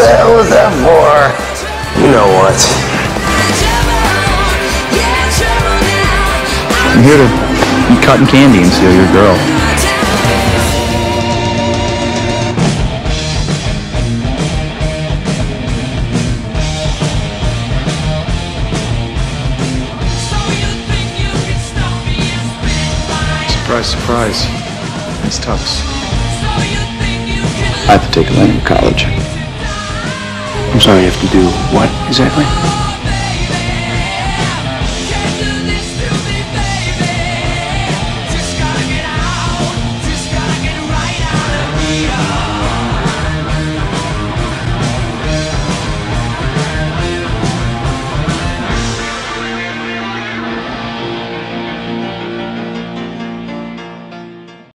the hell was that for? You know what? I'm here to be cutting candy and steal your girl. Surprise, surprise. It's Tufts. I have to take Elena to college. I'm sorry, you have to do what exactly?